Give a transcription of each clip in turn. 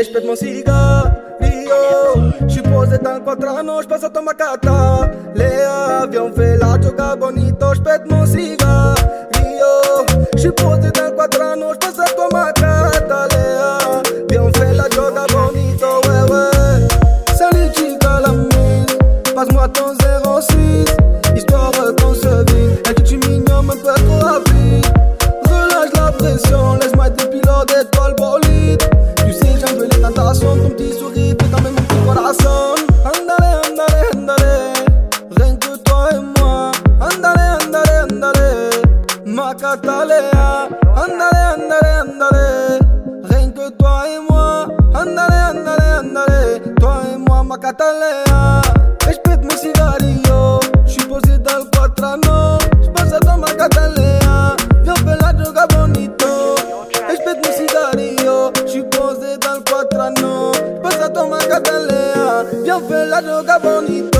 Respect mon cigario Și poze tan tá contra nos Pasa toma cata. Lea Avion velato ca bonito Respect mon cigario Și poze tan tá contra nos catalea. Andale, andale, andale, rien que toi et moi. Andale, andale, andale, toi et moi, ma catalea. Et j'pète mon cigarillo, j'suis posé dans le quatrano. J'passe à dans ma catalea, viens faire la droga bonito. J'pète mon cigarillo, j'suis posé dans le quatrano. J'passe à dans ma catalea, viens faire la droga bonito.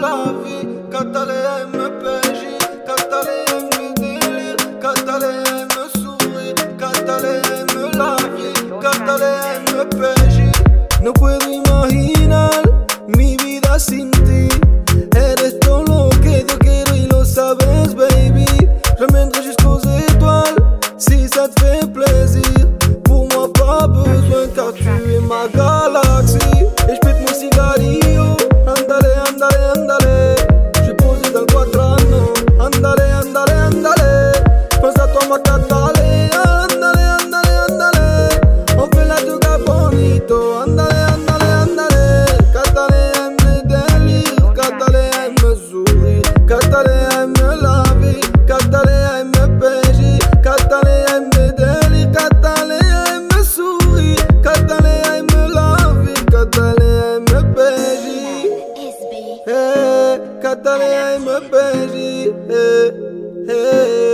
La vie, Catalé aime pécher, Catalé aime délire, la vie, pécher. No puedo imaginar mi vida sin ti. Eres todo lo que yo quiero y lo sabes, baby. Je jusqu'aux étoiles si ça te fait plaisir. Pour moi, pas besoin car tu es ma galaxie. I'm a baby. Hey, hey.